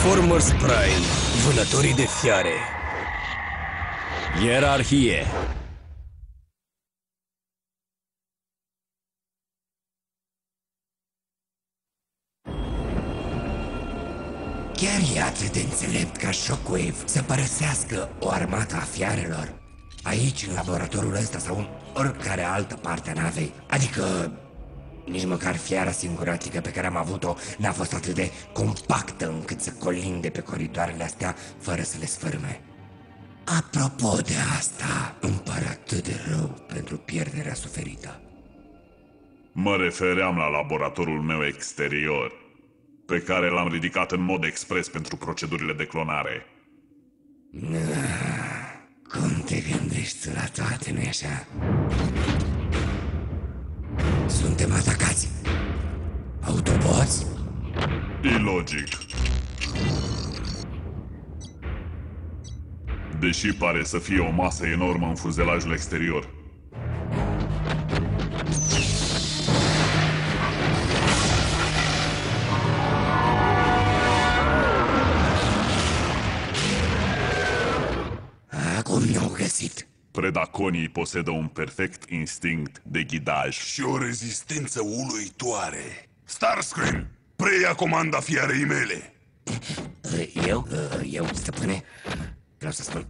Transformers Prime, vânătorii de fiare. Ierarhie. Chiar e atât de înțelept ca Shockwave să părăsească o armată a fiarelor aici, în laboratorul ăsta sau în oricare altă parte a navei. Adică nici măcar fiara singuratică pe care am avut-o n-a fost atât de compactă încât să colinde pe coridoarele astea fără să le sfârme. Apropo de asta, îmi pare atât de rău pentru pierderea suferită. Mă refeream la laboratorul meu exterior, pe care l-am ridicat în mod expres pentru procedurile de clonare. Cum te gândești tu la toate, nu-i așa? Suntem atacați. Autoboți? Ilogic. Deși pare să fie o masă enormă în fuzelajul exterior. Acum ne-au găsit. Predaconii posedă un perfect instinct de ghidaj. și o rezistență uluitoare. Starscream, preia comanda fiarei mele. Eu? Eu, stăpâne? Vreau să spun,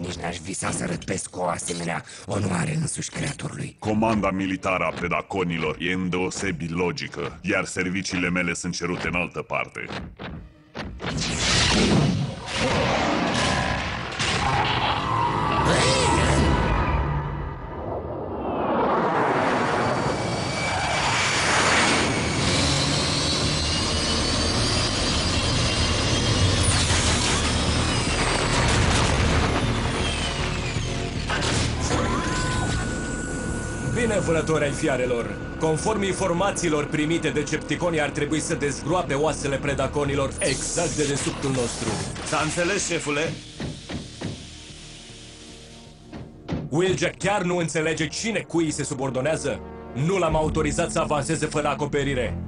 nici n-aș visa să răpesc o asemenea onoare însuși creatorului. Comanda militară a predaconilor e îndeosebi logică, iar serviciile mele sunt cerute în altă parte. Bine, vânători ai fiarelor! Conform informațiilor primite, Decepticonii ar trebui să dezgroape oasele predaconilor exact de desubtul nostru. S-a înțeles, șefule? Wheeljack chiar nu înțelege cine cui îi se subordonează? Nu l-am autorizat să avanseze fără acoperire.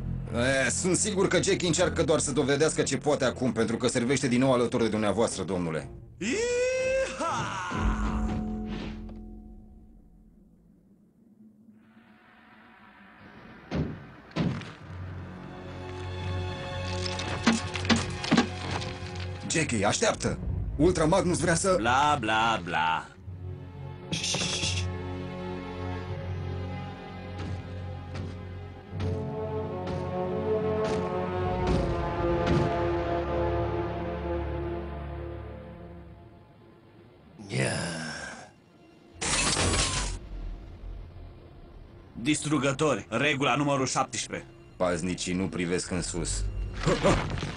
E, sunt sigur că Jackie încearcă doar să dovedească ce poate acum, pentru că servește din nou alături de dumneavoastră, domnule. Jackie, așteaptă! Ultra Magnus vrea să... Bla, bla, bla. Distrugători, regula numărul 17. Paznicii nu privesc în sus. Ha ha!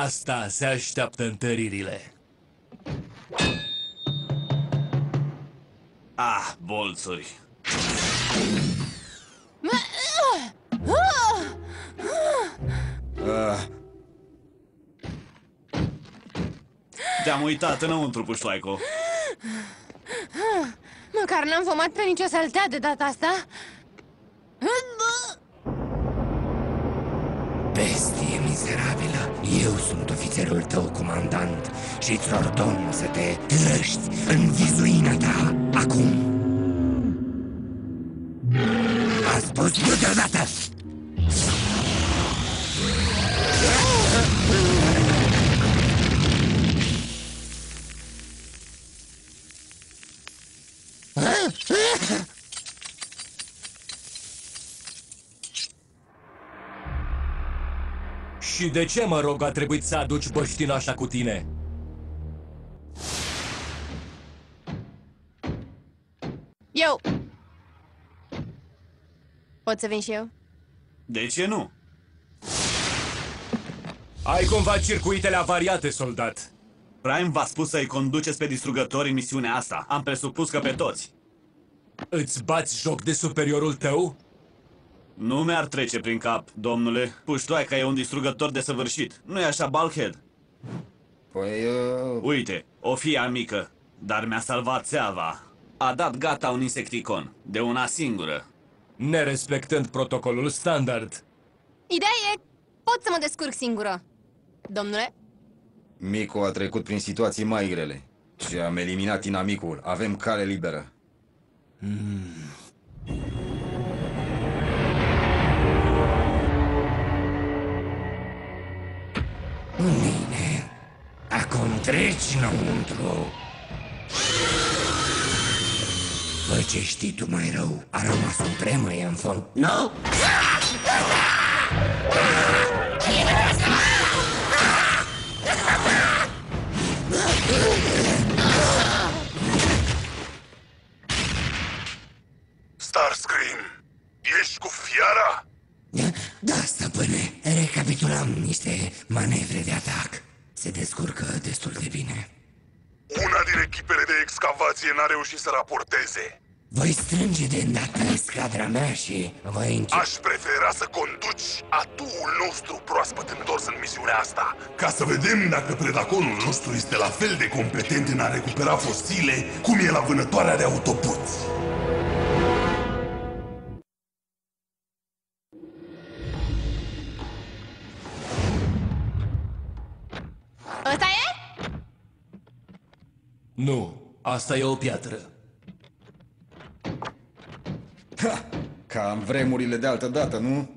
Asta se așteaptă întăririle. Ah, bolțuri. Te-am uitat înăuntru, puștoaico. Măcar n-am fumat pe nicio săltea de data asta. Mizerabilă. Eu sunt ofițerul tău comandant și îți ordon să te trăști în vizuina ta acum. A spus nu Și de ce, mă rog, a trebuit să aduci băștinașa cu tine? Eu! Pot să vin și eu? De ce nu? Ai cumva circuitele avariate, soldat. Prime v-a spus să-i conduceți pe distrugători în misiunea asta. Am presupus că pe toți. Îți bați joc de superiorul tău? Nu mi-ar trece prin cap, domnule. Puștoaica e un distrugător desăvârșit. Nu-i așa, Balkhead? Păi, uh, Uite, o fie mică, dar mi-a salvat țeava. A dat gata un insecticon, de una singură. Nerespectând protocolul standard. Ideea e, pot să mă descurc singură. Domnule? Mico a trecut prin situații mai grele. Și am eliminat inamicul. Avem cale liberă. Bine, acum treci înăuntru. Fă ce știi tu mai rău, aroma supremă e în fond. Nu? Starscream, ești cu fiara? Da, stăpâne, recapitulăm niște manevre de atac. Se descurcă destul de bine. Una din echipele de excavație n-a reușit să raporteze. Voi strânge de îndată scadra mea și voi începe... Aș prefera să conduci atuul nostru proaspăt întors în misiunea asta, ca să vedem dacă predaconul nostru este la fel de competent în a recupera fosile cum e la vânătoarea de autopuți. Nu, asta e o piatră. Ha! Ca în vremurile de altă dată, nu?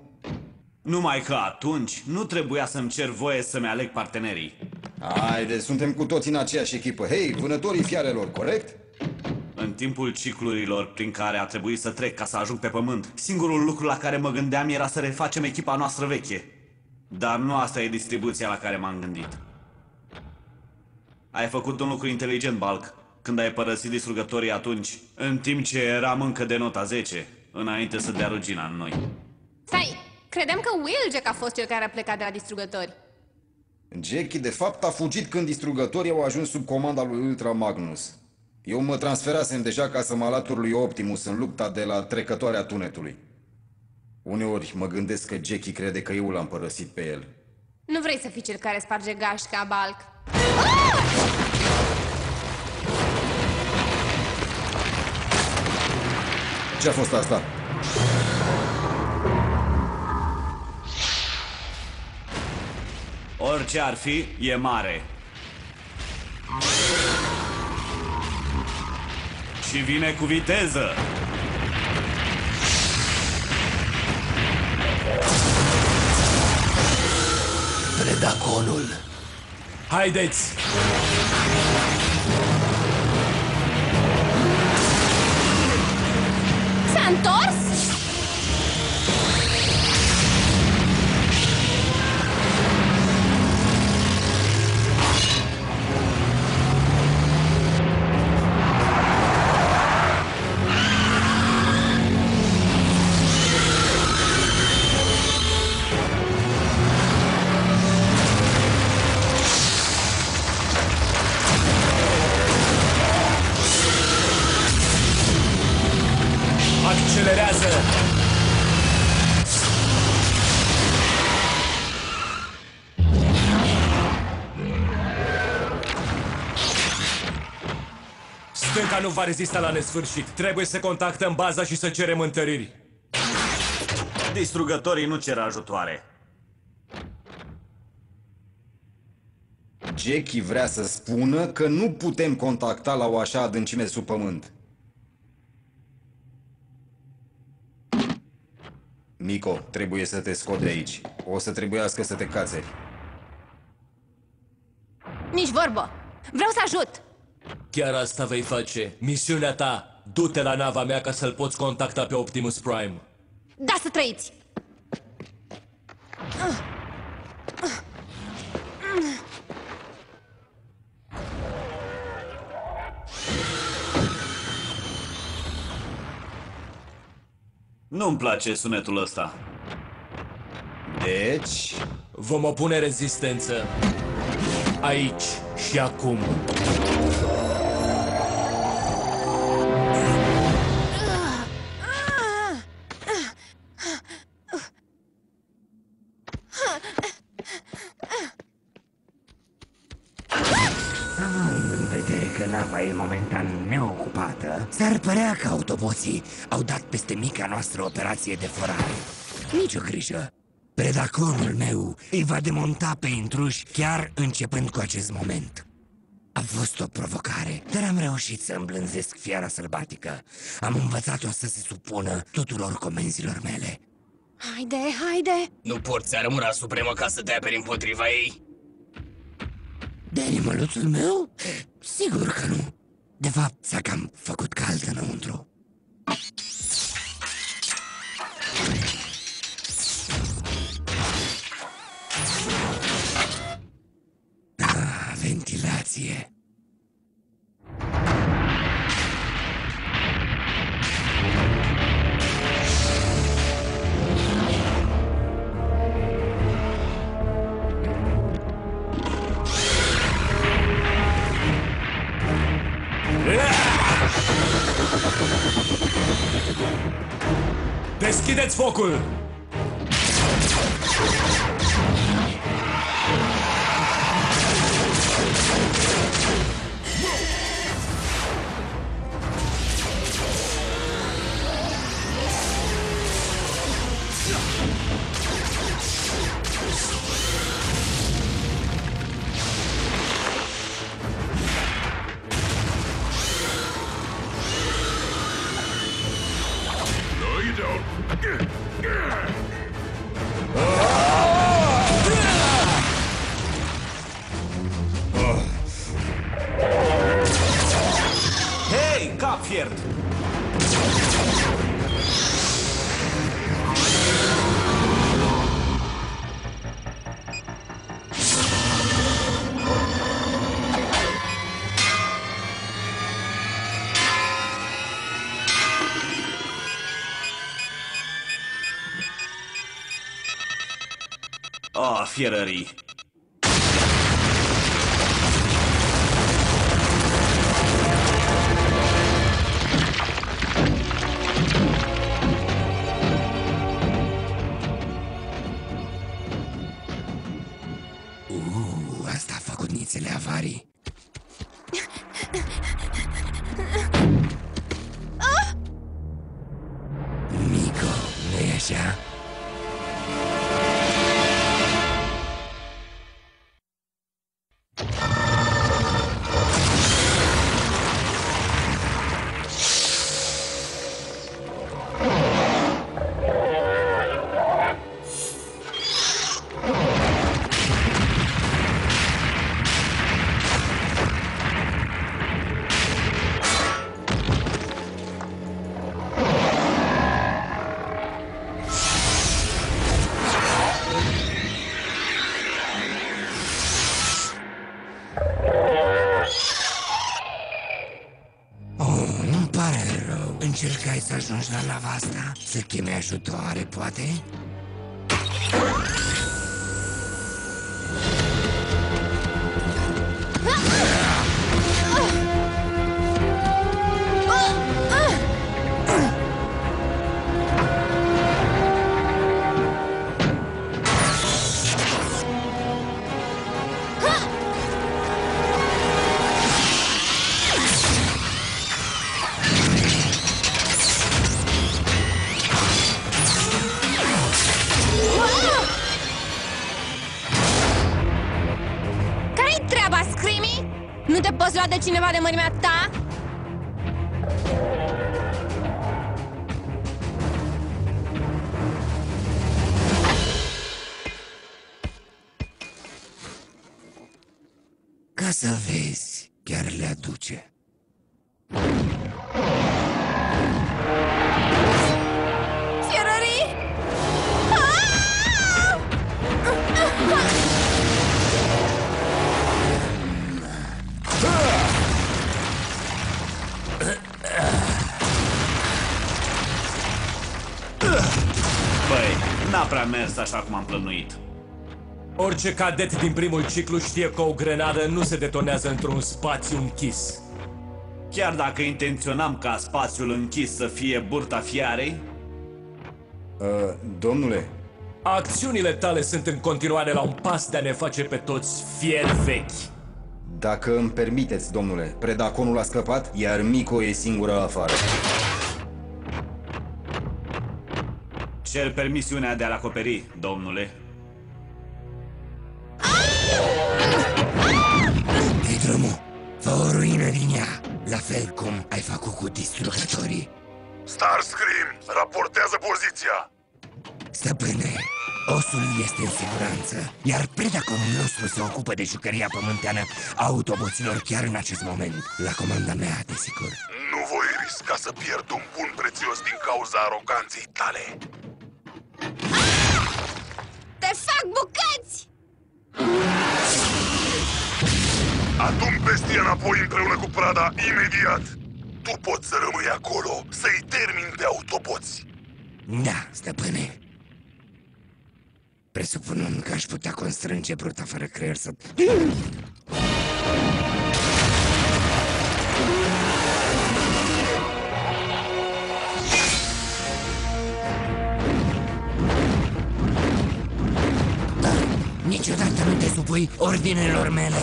Numai că atunci nu trebuia să-mi cer voie să-mi aleg partenerii. Haide, suntem cu toți în aceeași echipă. Hei, vânătorii fiarelor, corect? În timpul ciclurilor prin care a trebuit să trec ca să ajung pe pământ, singurul lucru la care mă gândeam era să refacem echipa noastră veche. Dar nu asta e distribuția la care m-am gândit. Ai făcut un lucru inteligent, Balk, când ai părăsit distrugătorii atunci, în timp ce eram încă de nota 10, înainte să dea rugina în noi. Stai, credeam că Wheeljack a fost cel care a plecat de la distrugători. Jackie, de fapt, a fugit când distrugătorii au ajuns sub comanda lui Ultra Magnus. Eu mă transferasem deja ca să mă alătur lui Optimus în lupta de la trecătoarea tunetului. Uneori mă gândesc că Jackie crede că eu l-am părăsit pe el. Nu vrei să fii cel care sparge gașca, Balk. Ce a fost asta? Orice ar fi, e mare. Și vine cu viteză. Predaconul. Haideți! Accelerează! Stânca nu va rezista la nesfârșit. Trebuie să contactăm baza și să cerem întăriri. Distrugătorii nu cer ajutoare. Jackie vrea să spună că nu putem contacta la o așa adâncime sub pământ. Mico, trebuie să te scot de aici. O să trebuiască să te cațeri. Nici vorbă. Vreau să ajut. Chiar asta vei face. Misiunea ta, du-te la nava mea ca să-l poți contacta pe Optimus Prime. Da, să trăiți. Nu-mi place sunetul ăsta. Deci, Vom opune rezistență. Aici și acum. Că nava e momentan neocupată, s-ar părea că autoboții au dat peste mica noastră operație de forare. Nici o grijă. Predaconul meu îi va demonta pe intruși chiar începând cu acest moment. A fost o provocare, dar am reușit să îmblânzesc fiara sălbatică. Am învățat-o să se supună tuturor comenzilor mele. Haide, haide. Nu porți armura supremă ca să te aperi împotriva ei? De animăluțul meu? Sigur că nu. De fapt, s-a cam făcut cald înăuntru. Ah, ventilație. focul! Ah, să ajungi la nava asta? Să cheme ajutoare, poate? Cineva de mărimea ta? Ca să vezi, chiar le aduce. N-a prea mers așa cum am plănuit. Orice cadet din primul ciclu știe că o grenadă nu se detonează într-un spațiu închis. Chiar dacă intenționam ca spațiul închis să fie burta fiarei, Uh, domnule, Acțiunile tale sunt în continuare la un pas de a ne face pe toți fieri vechi. dacă îmi permiteți, domnule, predaconul a scăpat, iar Mico e singură afară. Cer permisiunea de a-l acoperi, domnule. Dai drumul, fă o ruină din ea, la fel cum ai făcut cu distrugătorii. Starscream, raportează poziția! Stăpâne, osul este în siguranță, iar predaconul nostru se ocupă de jucăria pământeană a autoboților chiar în acest moment, la comanda mea, desigur. Nu voi risca să pierd un bun prețios din cauza aroganței tale. Fac bucăți! Adun bestia înapoi împreună cu prada imediat! Tu poți să rămâi acolo, să-i termin pe autoboți! Da, stăpâne. Presupunând că aș putea constrânge bruta fără creier să... niciodată nu te supui ordinelor mele.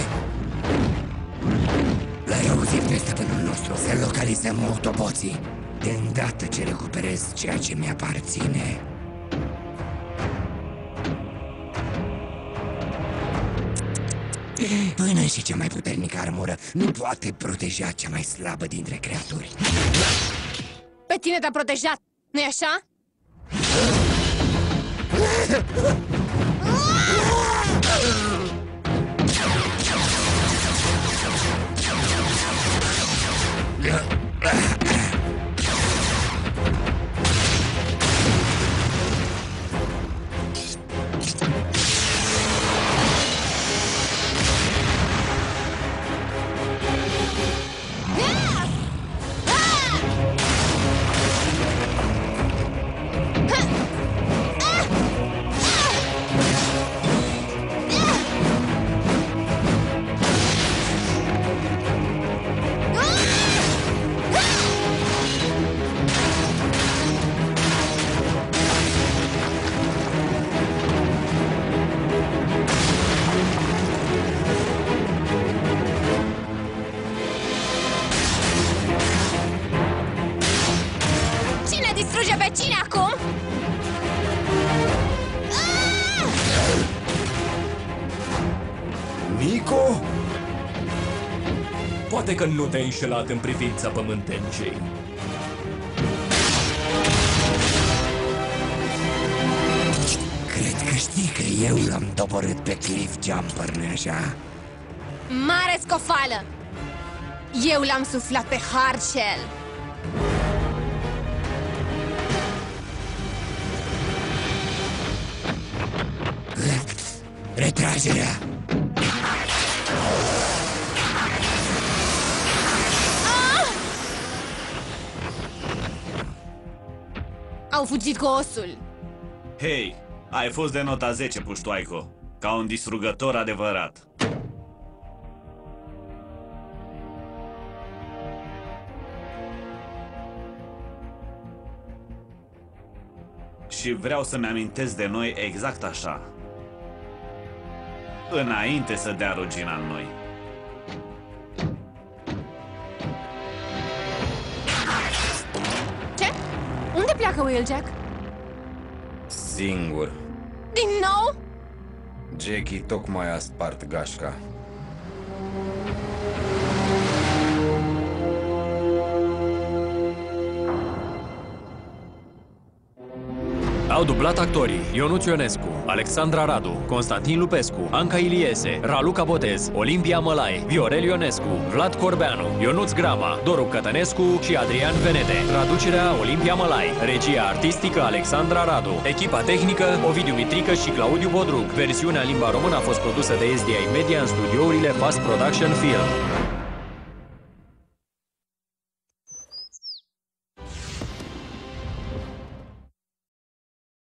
L-ai auzit pe stăpânul nostru să localizăm autoboții. De îndată ce recuperez ceea ce mi-aparține. Până și cea mai puternică armură nu poate proteja cea mai slabă dintre creaturi. Pe tine te-a protejat, nu-i așa? Uh, uh. Poate că nu te-ai înșelat în privința pământencei. Cred că știi că eu l-am doborât pe Cliff Jumper, nu așa? Mare scofală! Eu l-am suflat pe Hardshell! Retragerea! Au fugit cu osul! Hei, ai fost de nota 10, puștoaico, ca un distrugător adevărat. Și vreau să-mi amintesc de noi exact așa. Înainte să dea rugina în noi. Pleacă Wheeljack? Singur. Din nou? Jackie tocmai a spart gașca. Au dublat actorii Ionuț Ionescu, Alexandra Radu, Constantin Lupescu, Anca Iliese, Raluca Botez, Olimpia Mălai, Viorel Ionescu, Vlad Corbeanu, Ionuț Grama, Doru Cătănescu și Adrian Venete. Traducerea Olimpia Mălai. Regia artistică Alexandra Radu. Echipa tehnică Ovidiu Mitrică și Claudiu Bodruc. Versiunea în limba română a fost produsă de SDI Media în studiourile Fast Production Film.